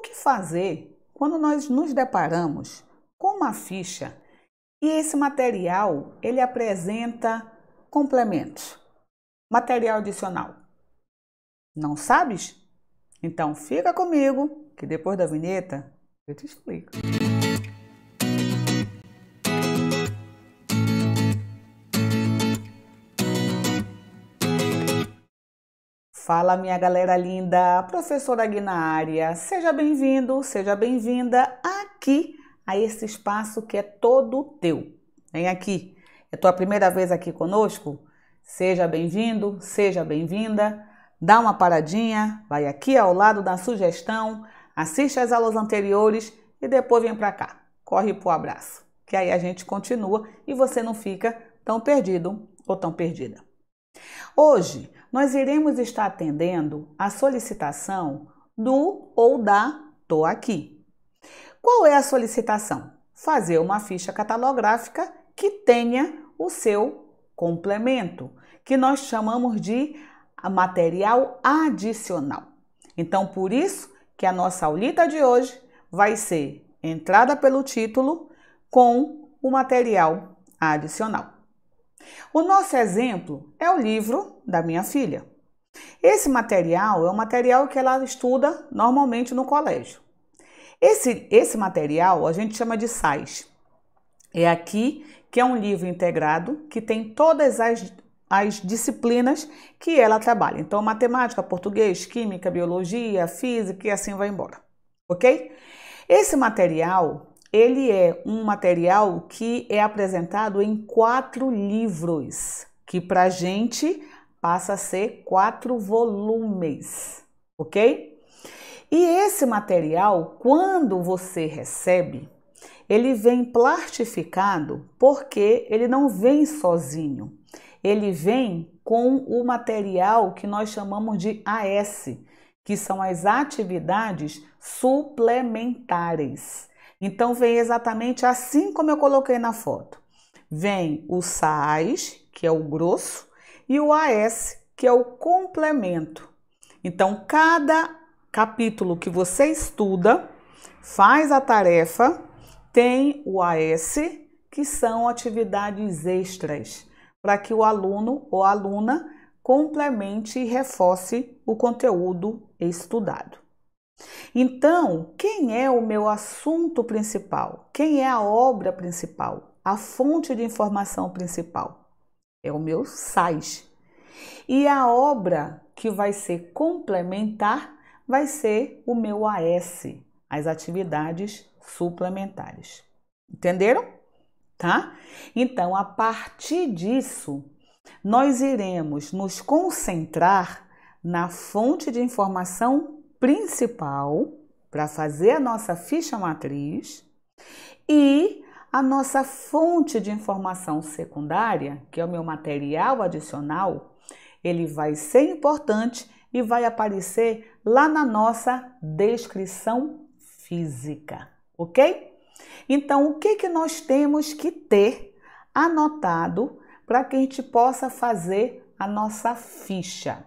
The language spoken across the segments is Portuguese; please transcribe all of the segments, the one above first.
O que fazer quando nós nos deparamos com uma ficha e esse material ele apresenta complementos, material adicional? Não sabes? Então fica comigo que depois da vinheta eu te explico. Fala minha galera linda, professora Gui na área. Seja bem-vindo, seja bem-vinda aqui a esse espaço que é todo teu. Vem aqui. É tua primeira vez aqui conosco? Seja bem-vindo, seja bem-vinda. Dá uma paradinha, vai aqui ao lado da sugestão, assiste as aulas anteriores e depois vem para cá. Corre pro abraço, que aí a gente continua e você não fica tão perdido ou tão perdida. Hoje nós iremos estar atendendo a solicitação do ou da Tô Aqui. Qual é a solicitação? Fazer uma ficha catalográfica que tenha o seu complemento, que nós chamamos de material adicional. Então, por isso que a nossa aulita de hoje vai ser entrada pelo título com o material adicional. O nosso exemplo é o livro da minha filha. Esse material é um material que ela estuda normalmente no colégio. Esse, esse material a gente chama de SAIS. É aqui que é um livro integrado que tem todas as, as disciplinas que ela trabalha. Então, matemática, português, química, biologia, física e assim vai embora. Ok? Esse material ele é um material que é apresentado em quatro livros, que para gente passa a ser quatro volumes, ok? E esse material, quando você recebe, ele vem plastificado porque ele não vem sozinho. Ele vem com o material que nós chamamos de AS, que são as atividades suplementares. Então vem exatamente assim como eu coloquei na foto. Vem o sais, que é o grosso, e o AS, que é o complemento. Então cada capítulo que você estuda, faz a tarefa, tem o AS, que são atividades extras, para que o aluno ou aluna complemente e reforce o conteúdo estudado. Então, quem é o meu assunto principal? Quem é a obra principal? A fonte de informação principal? É o meu SAIS. E a obra que vai ser complementar vai ser o meu AS, as atividades suplementares. Entenderam? Tá? Então, a partir disso, nós iremos nos concentrar na fonte de informação principal para fazer a nossa ficha matriz e a nossa fonte de informação secundária, que é o meu material adicional, ele vai ser importante e vai aparecer lá na nossa descrição física, ok? Então, o que, que nós temos que ter anotado para que a gente possa fazer a nossa ficha?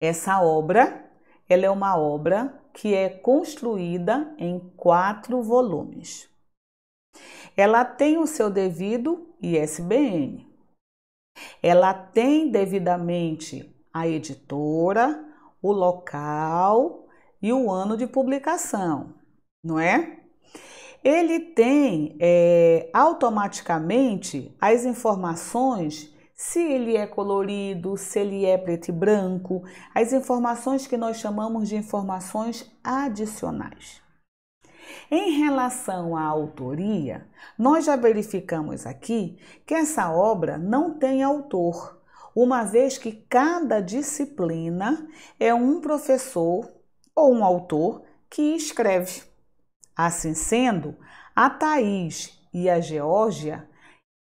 Essa obra ela é uma obra que é construída em quatro volumes. Ela tem o seu devido ISBN. Ela tem devidamente a editora, o local e o ano de publicação, não é? Ele tem é, automaticamente as informações se ele é colorido, se ele é preto e branco, as informações que nós chamamos de informações adicionais. Em relação à autoria, nós já verificamos aqui que essa obra não tem autor, uma vez que cada disciplina é um professor ou um autor que escreve. Assim sendo, a Thaís e a Geórgia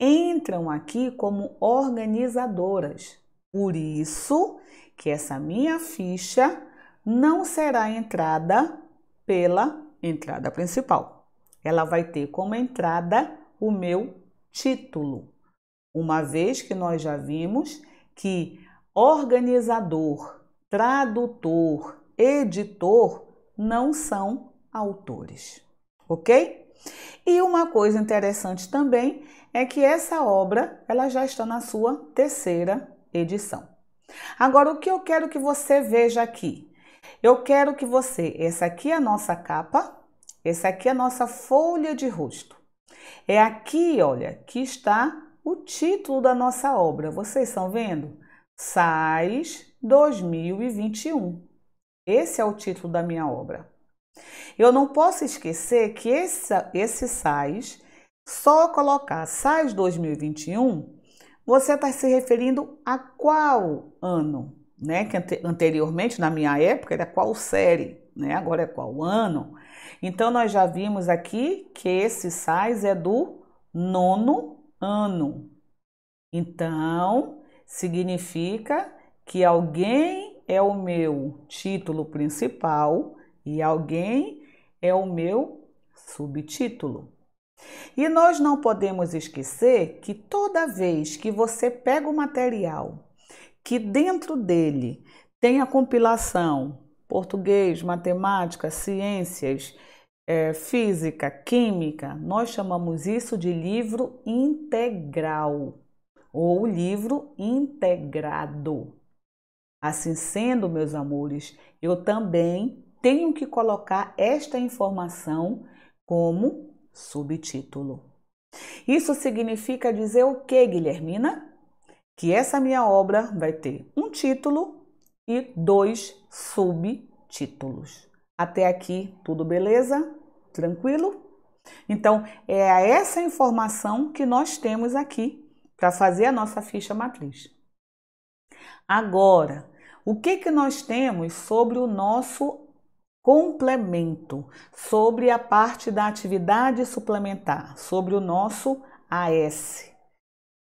entram aqui como organizadoras. Por isso que essa minha ficha não será entrada pela entrada principal. Ela vai ter como entrada o meu título. Uma vez que nós já vimos que organizador, tradutor, editor não são autores, ok? E uma coisa interessante também é que essa obra ela já está na sua terceira edição. Agora, o que eu quero que você veja aqui? Eu quero que você, essa aqui é a nossa capa, essa aqui é a nossa folha de rosto. É aqui, olha, que está o título da nossa obra. Vocês estão vendo? SAIS 2021. Esse é o título da minha obra. Eu não posso esquecer que esse, esse SAIS, só colocar SAIS 2021, você está se referindo a qual ano? Né? Que anteriormente, na minha época, era qual série, né? agora é qual ano. Então, nós já vimos aqui que esse SAIS é do nono ano. Então, significa que alguém é o meu título principal e alguém é o meu subtítulo. E nós não podemos esquecer que toda vez que você pega o material que dentro dele tem a compilação português, matemática, ciências, é, física, química, nós chamamos isso de livro integral ou livro integrado. Assim sendo, meus amores, eu também tenho que colocar esta informação como subtítulo. Isso significa dizer o que, Guilhermina? Que essa minha obra vai ter um título e dois subtítulos. Até aqui, tudo beleza? Tranquilo? Então, é essa informação que nós temos aqui para fazer a nossa ficha matriz. Agora, o que, que nós temos sobre o nosso complemento, sobre a parte da atividade suplementar, sobre o nosso AS?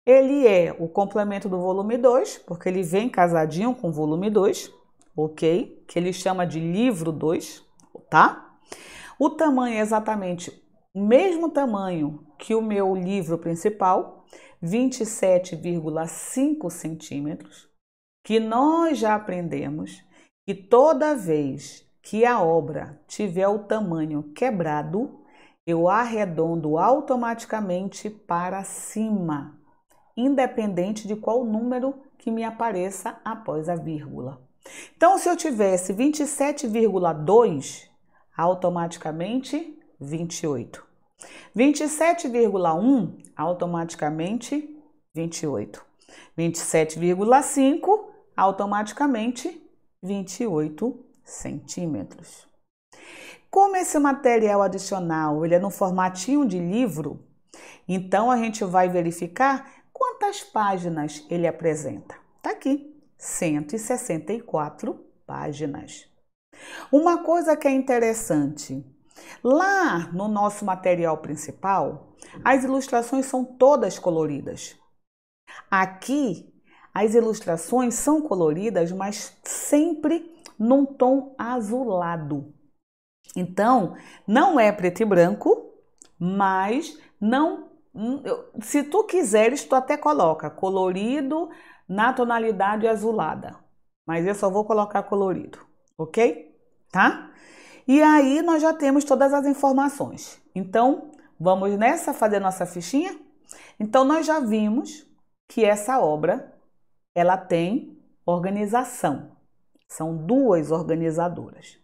Ele é o complemento do volume 2, porque ele vem casadinho com o volume 2, ok? Que ele chama de livro 2, tá? O tamanho é exatamente o mesmo tamanho que o meu livro principal, 27,5 centímetros, que nós já aprendemos que toda vez que a obra tiver o tamanho quebrado, eu arredondo automaticamente para cima, independente de qual número que me apareça após a vírgula. Então, se eu tivesse 27,2, automaticamente 28. 27,1 automaticamente 28. 27,5 automaticamente 28 centímetros. Como esse material adicional ele é no formatinho de livro, então a gente vai verificar quantas páginas ele apresenta. Tá aqui, 164 páginas. Uma coisa que é interessante, Lá no nosso material principal, as ilustrações são todas coloridas. Aqui, as ilustrações são coloridas, mas sempre num tom azulado. Então, não é preto e branco, mas não. Hum, se tu quiseres, tu até coloca colorido na tonalidade azulada. Mas eu só vou colocar colorido, ok? Tá? E aí nós já temos todas as informações. Então, vamos nessa fazer nossa fichinha? Então, nós já vimos que essa obra ela tem organização. São duas organizadoras.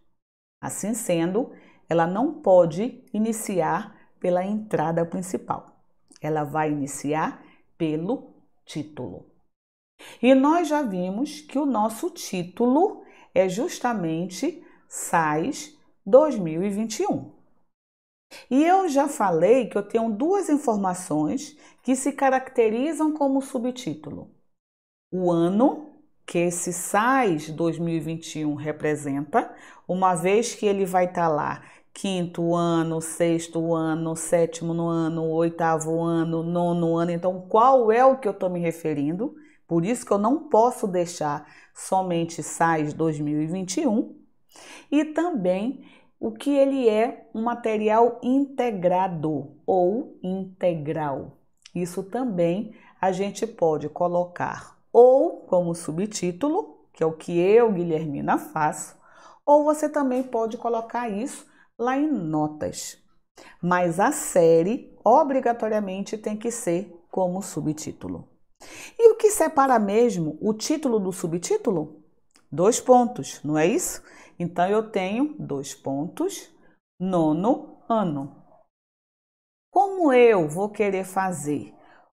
Assim sendo, ela não pode iniciar pela entrada principal. Ela vai iniciar pelo título. E nós já vimos que o nosso título é justamente SAIS 2021. E eu já falei que eu tenho duas informações que se caracterizam como subtítulo. O ano que esse SAIS 2021 representa, uma vez que ele vai estar tá lá quinto ano, sexto ano, sétimo ano, oitavo ano, nono ano. Então, qual é o que eu estou me referindo? Por isso que eu não posso deixar somente SAIS 2021 e também o que ele é um material integrado ou integral. Isso também a gente pode colocar ou como subtítulo, que é o que eu, Guilhermina, faço, ou você também pode colocar isso lá em notas. Mas a série obrigatoriamente tem que ser como subtítulo. E o que separa mesmo o título do subtítulo? Dois pontos, não é isso? Então eu tenho dois pontos, nono ano. Como eu vou querer fazer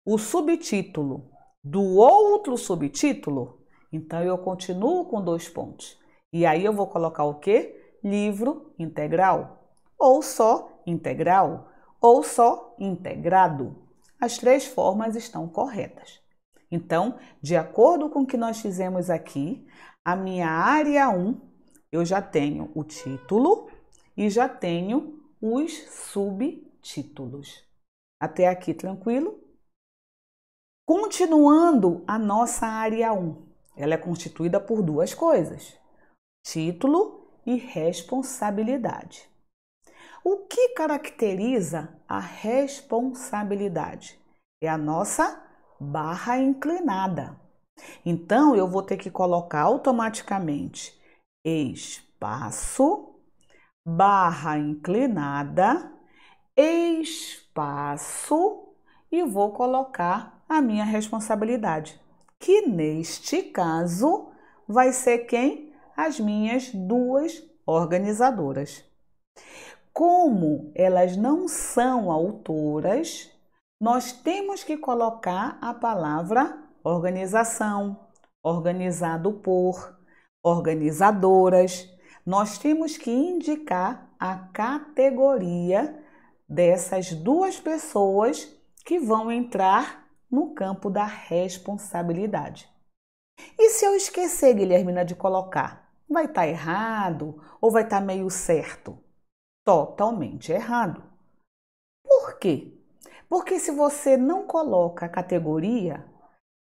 o subtítulo do outro subtítulo, então eu continuo com dois pontos. E aí eu vou colocar o quê? Livro integral, ou só integral, ou só integrado. As três formas estão corretas. Então, de acordo com o que nós fizemos aqui, a minha área 1, eu já tenho o título e já tenho os subtítulos. Até aqui tranquilo? Continuando a nossa área 1, ela é constituída por duas coisas: título e responsabilidade. O que caracteriza a responsabilidade? É a nossa barra inclinada. Então, eu vou ter que colocar automaticamente espaço, barra inclinada, espaço e vou colocar a minha responsabilidade, que neste caso vai ser quem? As minhas duas organizadoras. Como elas não são autoras, nós temos que colocar a palavra organização, organizado por, organizadoras. Nós temos que indicar a categoria dessas duas pessoas que vão entrar no campo da responsabilidade. E se eu esquecer, Guilhermina, de colocar? Vai estar tá errado ou vai estar tá meio certo? Totalmente errado. Por quê? Porque se você não coloca a categoria,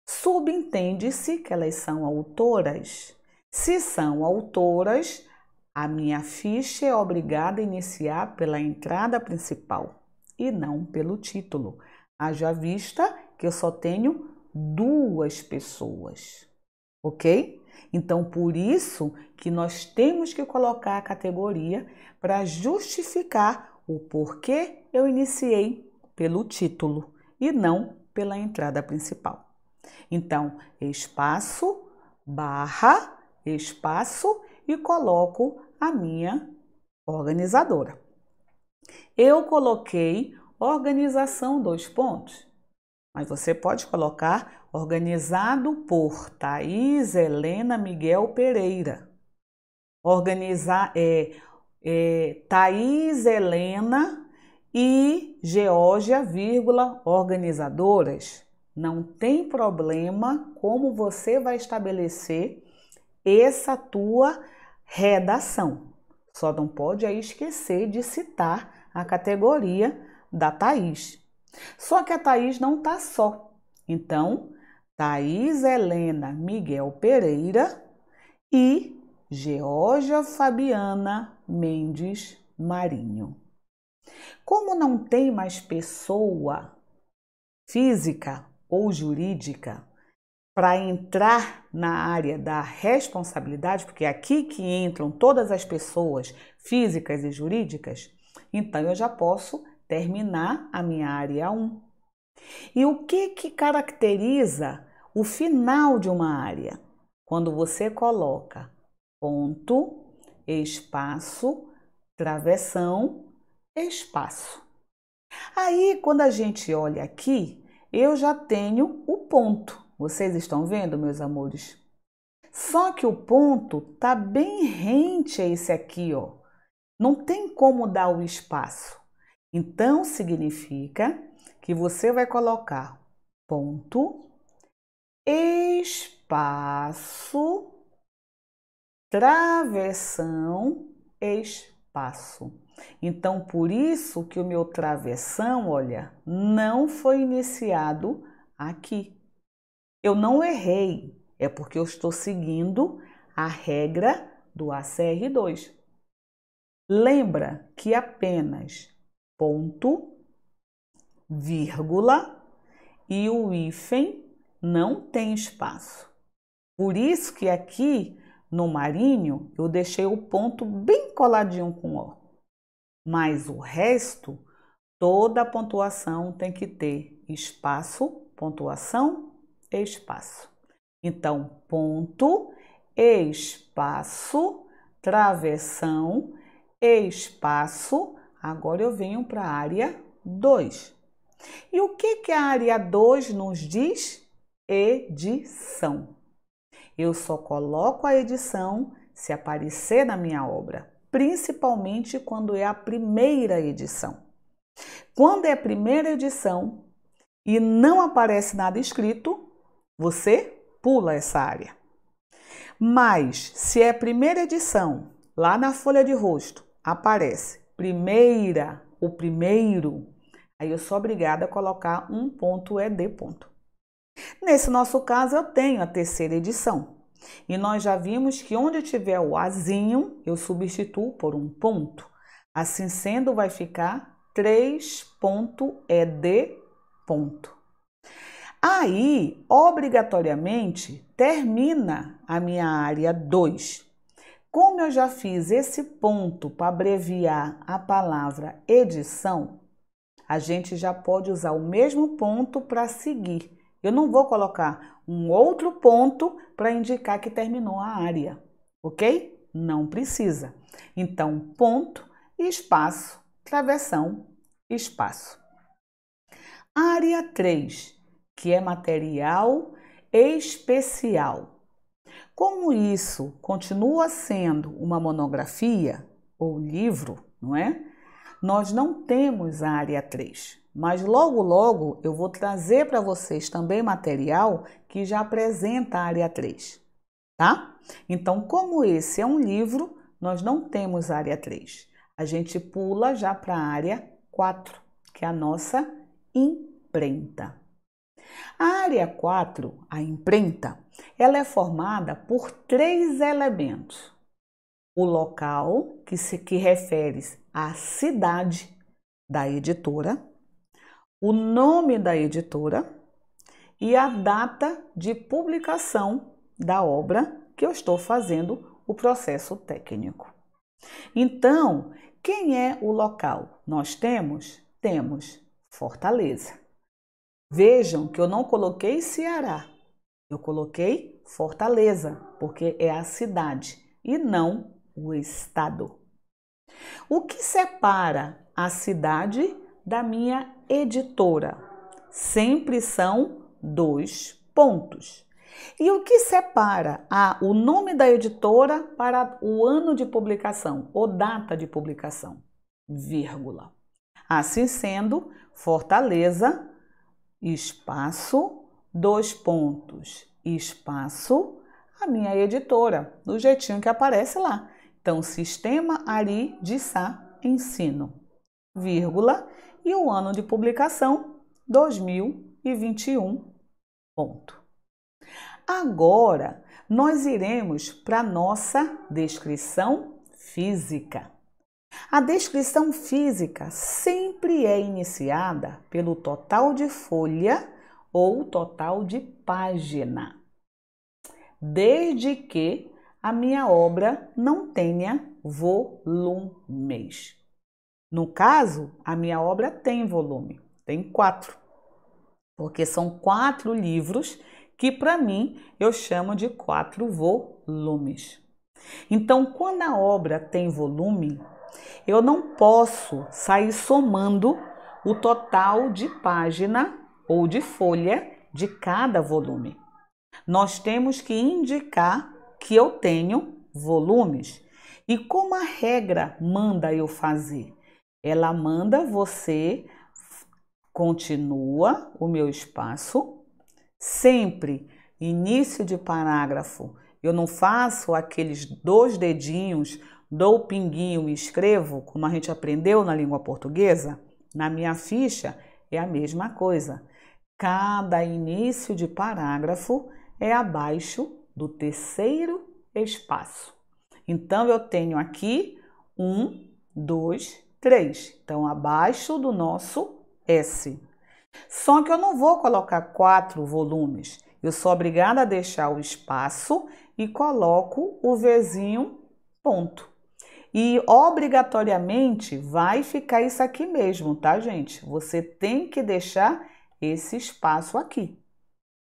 subentende-se que elas são autoras. Se são autoras, a minha ficha é obrigada a iniciar pela entrada principal e não pelo título. Haja vista que eu só tenho duas pessoas, ok? Então, por isso que nós temos que colocar a categoria para justificar o porquê eu iniciei pelo título e não pela entrada principal. Então, espaço, barra, espaço e coloco a minha organizadora. Eu coloquei organização dois pontos, mas você pode colocar organizado por Thaís Helena Miguel Pereira. Organizar é, é Thaís Helena e Geórgia, vírgula, organizadoras. Não tem problema como você vai estabelecer essa tua redação. Só não pode aí esquecer de citar a categoria da Thaís. Só que a Thaís não está só. Então, Thaís Helena Miguel Pereira e Georgia Fabiana Mendes Marinho. Como não tem mais pessoa física ou jurídica para entrar na área da responsabilidade, porque é aqui que entram todas as pessoas físicas e jurídicas, então eu já posso terminar a minha área 1. E o que que caracteriza o final de uma área? Quando você coloca ponto, espaço, travessão, espaço. Aí, quando a gente olha aqui, eu já tenho o ponto. Vocês estão vendo, meus amores? Só que o ponto tá bem rente a esse aqui, ó. Não tem como dar o espaço. Então significa que você vai colocar ponto, espaço, travessão, espaço. Então, por isso que o meu travessão, olha, não foi iniciado aqui. Eu não errei, é porque eu estou seguindo a regra do ACR2. Lembra que apenas ponto, vírgula e o hífen não tem espaço. Por isso que aqui no marinho, eu deixei o ponto bem coladinho com O. Mas o resto, toda a pontuação tem que ter espaço, pontuação, espaço. Então, ponto, espaço, travessão, espaço. Agora eu venho para a área 2. E o que, que a área 2 nos diz? Edição. Eu só coloco a edição se aparecer na minha obra, principalmente quando é a primeira edição. Quando é a primeira edição e não aparece nada escrito, você pula essa área. Mas se é a primeira edição, lá na folha de rosto, aparece primeira, o primeiro, aí eu sou obrigada a colocar um ponto ED ponto. Nesse nosso caso, eu tenho a terceira edição. E nós já vimos que onde tiver o azinho, eu substituo por um ponto. Assim sendo, vai ficar 3.ed ponto. Aí, obrigatoriamente, termina a minha área 2. Como eu já fiz esse ponto para abreviar a palavra edição, a gente já pode usar o mesmo ponto para seguir. Eu não vou colocar um outro ponto para indicar que terminou a área, ok? Não precisa. Então, ponto, espaço, travessão, espaço. Área 3, que é material especial. Como isso continua sendo uma monografia ou livro, não é? Nós não temos a área 3. Mas logo, logo eu vou trazer para vocês também material que já apresenta a área 3, tá? Então, como esse é um livro, nós não temos área 3. A gente pula já para a área 4, que é a nossa imprenta. A área 4, a imprenta, ela é formada por três elementos. O local, que se que refere à cidade da editora, o nome da editora e a data de publicação da obra que eu estou fazendo o processo técnico. Então, quem é o local? Nós temos? Temos Fortaleza. Vejam que eu não coloquei Ceará, eu coloquei Fortaleza, porque é a cidade e não o estado. O que separa a cidade da minha editora. Sempre são dois pontos. E o que separa a, o nome da editora para o ano de publicação ou data de publicação? Vírgula. Assim sendo, Fortaleza, espaço, dois pontos, espaço, a minha editora, do jeitinho que aparece lá. Então, Sistema Ari de Sá Ensino, vírgula, e o ano de publicação 2021. Ponto. Agora nós iremos para nossa descrição física. A descrição física sempre é iniciada pelo total de folha ou total de página, desde que a minha obra não tenha volumes. No caso, a minha obra tem volume, tem quatro, porque são quatro livros que para mim eu chamo de quatro volumes. Então, quando a obra tem volume, eu não posso sair somando o total de página ou de folha de cada volume. Nós temos que indicar que eu tenho volumes. E como a regra manda eu fazer? Ela manda você continua o meu espaço, sempre início de parágrafo. Eu não faço aqueles dois dedinhos, dou o pinguinho e escrevo, como a gente aprendeu na língua portuguesa. Na minha ficha é a mesma coisa. Cada início de parágrafo é abaixo do terceiro espaço. Então eu tenho aqui um, dois, 3. Então, abaixo do nosso S. Só que eu não vou colocar quatro volumes. Eu sou obrigada a deixar o espaço e coloco o Vzinho ponto. E obrigatoriamente vai ficar isso aqui mesmo, tá, gente? Você tem que deixar esse espaço aqui,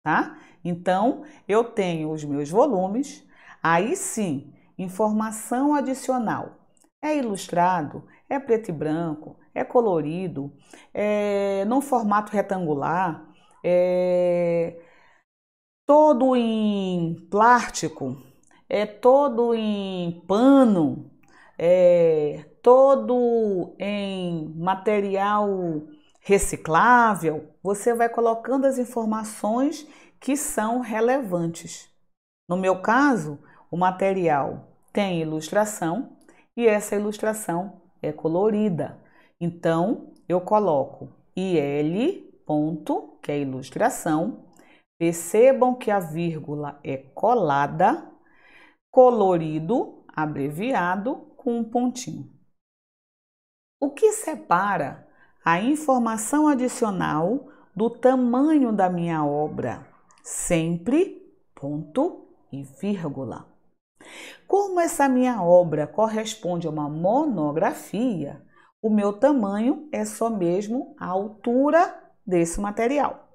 tá? Então, eu tenho os meus volumes, aí sim, informação adicional. É ilustrado, é preto e branco, é colorido, é num formato retangular, é todo em plástico, é todo em pano, é todo em material reciclável. Você vai colocando as informações que são relevantes. No meu caso, o material tem ilustração e essa ilustração é colorida. Então, eu coloco IL, ponto, que é ilustração. Percebam que a vírgula é colada, colorido, abreviado, com um pontinho. O que separa a informação adicional do tamanho da minha obra? Sempre ponto e vírgula. Como essa minha obra corresponde a uma monografia, o meu tamanho é só mesmo a altura desse material.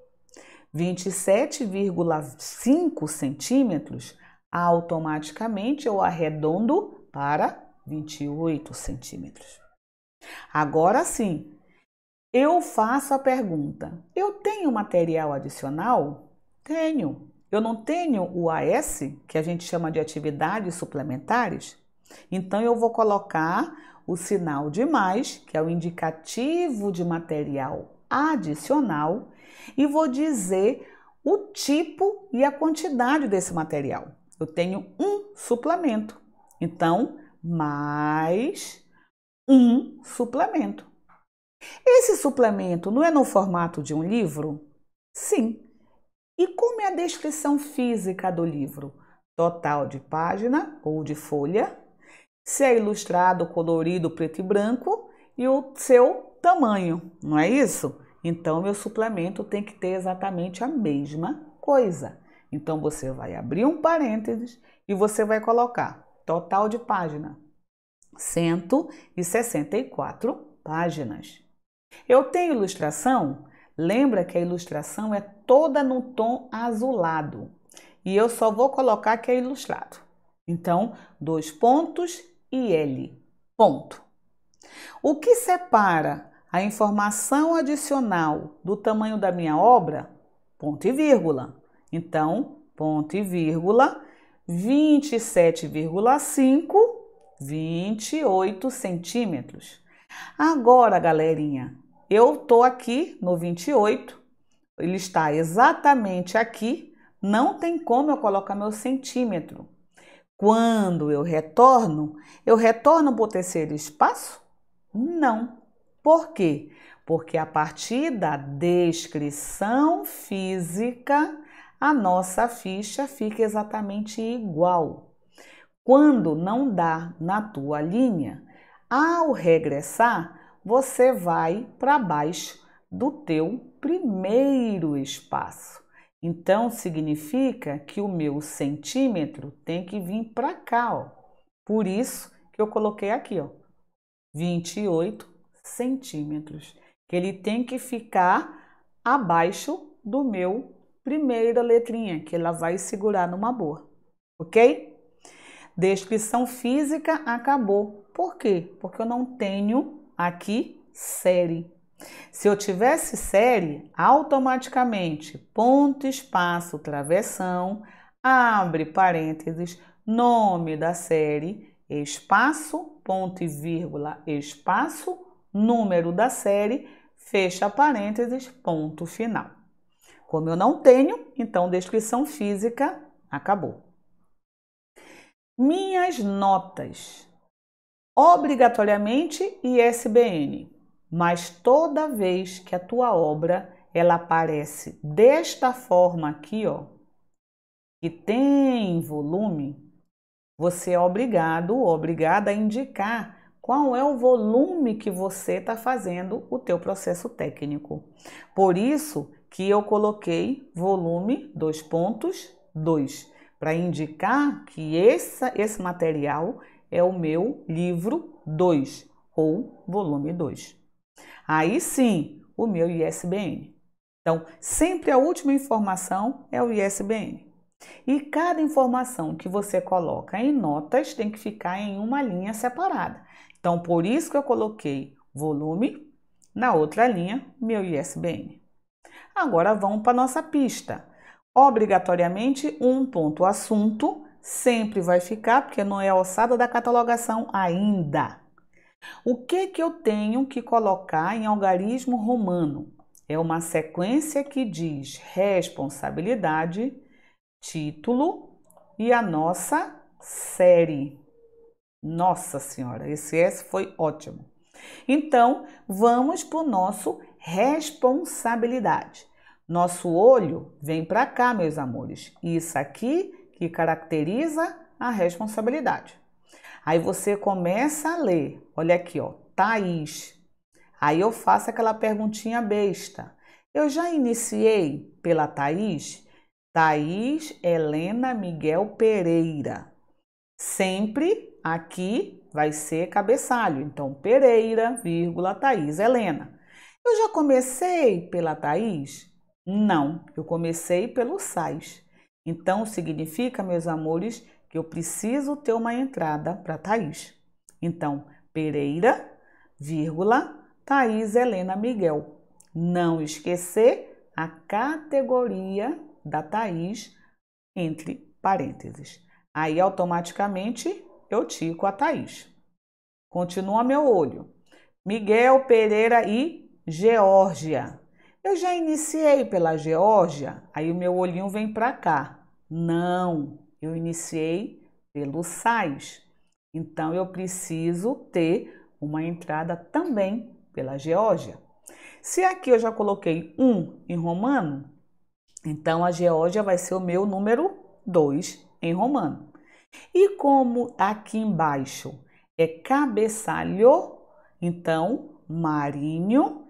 27,5 centímetros, automaticamente eu arredondo para 28 centímetros. Agora sim, eu faço a pergunta: eu tenho material adicional? Tenho. Eu não tenho o AS, que a gente chama de atividades suplementares? Então eu vou colocar o sinal de mais, que é o indicativo de material adicional, e vou dizer o tipo e a quantidade desse material. Eu tenho um suplemento, então mais um suplemento. Esse suplemento não é no formato de um livro? Sim. E como é a descrição física do livro? Total de página ou de folha, se é ilustrado, colorido, preto e branco e o seu tamanho, não é isso? Então, meu suplemento tem que ter exatamente a mesma coisa. Então, você vai abrir um parênteses e você vai colocar total de página, 164 páginas. Eu tenho ilustração? Lembra que a ilustração é toda no tom azulado e eu só vou colocar que é ilustrado. Então, dois pontos e L. Ponto. O que separa a informação adicional do tamanho da minha obra? Ponto e vírgula. Então, ponto e vírgula, 27,5, 28 centímetros. Agora, galerinha, eu tô aqui no 28, ele está exatamente aqui, não tem como eu colocar meu centímetro. Quando eu retorno, eu retorno para o terceiro espaço? Não. Por quê? Porque a partir da descrição física, a nossa ficha fica exatamente igual. Quando não dá na tua linha, ao regressar, você vai para baixo do teu primeiro espaço. Então significa que o meu centímetro tem que vir para cá, ó. Por isso que eu coloquei aqui, ó, 28 centímetros, que ele tem que ficar abaixo do meu primeira letrinha, que ela vai segurar numa boa, ok? Descrição física acabou. Por quê? Porque eu não tenho aqui série. Se eu tivesse série, automaticamente ponto, espaço, travessão, abre parênteses, nome da série, espaço, ponto e vírgula, espaço, número da série, fecha parênteses, ponto final. Como eu não tenho, então descrição física acabou. Minhas notas. Obrigatoriamente ISBN mas toda vez que a tua obra ela aparece desta forma aqui, ó, que tem volume, você é obrigado ou obrigada a indicar qual é o volume que você está fazendo o teu processo técnico. Por isso que eu coloquei volume dois pontos 2 para indicar que esse, esse material é o meu livro 2 ou volume 2. Aí sim, o meu ISBN. Então, sempre a última informação é o ISBN. E cada informação que você coloca em notas tem que ficar em uma linha separada. Então, por isso que eu coloquei volume, na outra linha, meu ISBN. Agora vamos para nossa pista. Obrigatoriamente, um ponto assunto sempre vai ficar, porque não é alçada da catalogação ainda. O que, que eu tenho que colocar em algarismo romano? É uma sequência que diz responsabilidade, título e a nossa série. Nossa Senhora, esse S foi ótimo. Então, vamos para o nosso responsabilidade. Nosso olho vem para cá, meus amores. Isso aqui que caracteriza a responsabilidade. Aí você começa a ler. Olha aqui, ó, Thaís. Aí eu faço aquela perguntinha besta. Eu já iniciei pela Thaís? Thaís Helena Miguel Pereira. Sempre aqui vai ser cabeçalho. Então, Pereira, vírgula, Thaís Helena. Eu já comecei pela Thaís? Não, eu comecei pelo sais. Então, significa, meus amores, que eu preciso ter uma entrada para Thaís. Então, Pereira, vírgula, Thaís Helena Miguel. Não esquecer a categoria da Thaís entre parênteses. Aí, automaticamente, eu tico a Thaís. Continua meu olho. Miguel Pereira e Geórgia. Eu já iniciei pela Geórgia, aí o meu olhinho vem para cá. Não, eu iniciei pelo sais. Então eu preciso ter uma entrada também pela Geórgia. Se aqui eu já coloquei um em romano, então a Geórgia vai ser o meu número 2 em romano. E como aqui embaixo é cabeçalho, então Marinho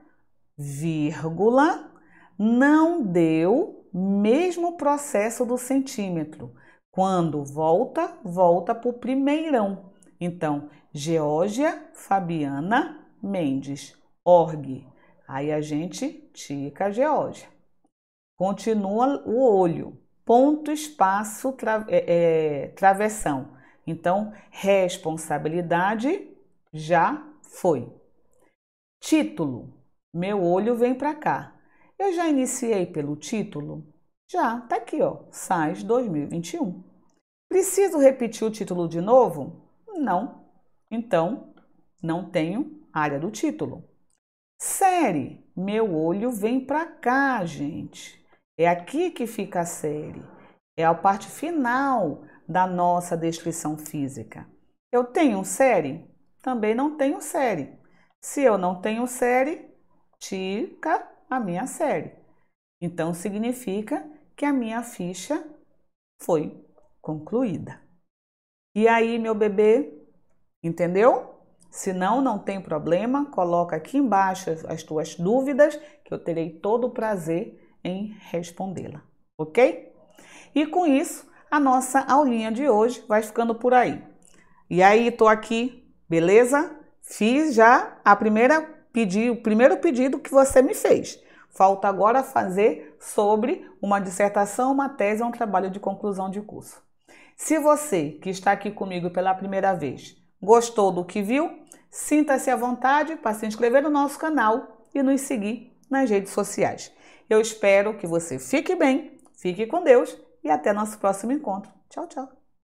vírgula, não deu mesmo processo do centímetro. Quando volta, volta para o primeirão. Então, Geórgia Fabiana Mendes, org. Aí a gente tica a Geórgia. Continua o olho, ponto, espaço, tra é, é, travessão. Então, responsabilidade já foi. Título, meu olho vem para cá. Eu já iniciei pelo título? Já, tá aqui, ó, SAIS 2021. Preciso repetir o título de novo? Não. Então, não tenho área do título. Série, meu olho vem para cá, gente. É aqui que fica a série. É a parte final da nossa descrição física. Eu tenho série? Também não tenho série. Se eu não tenho série, tica a minha série. Então significa que a minha ficha foi concluída. E aí, meu bebê, entendeu? Se não, não tem problema, coloca aqui embaixo as tuas dúvidas, que eu terei todo o prazer em respondê-la, ok? E com isso, a nossa aulinha de hoje vai ficando por aí. E aí, tô aqui, beleza? Fiz já a primeira pedi, o primeiro pedido que você me fez. Falta agora fazer sobre uma dissertação, uma tese ou um trabalho de conclusão de curso. Se você que está aqui comigo pela primeira vez gostou do que viu, sinta-se à vontade para se inscrever no nosso canal e nos seguir nas redes sociais. Eu espero que você fique bem, fique com Deus e até nosso próximo encontro. Tchau, tchau.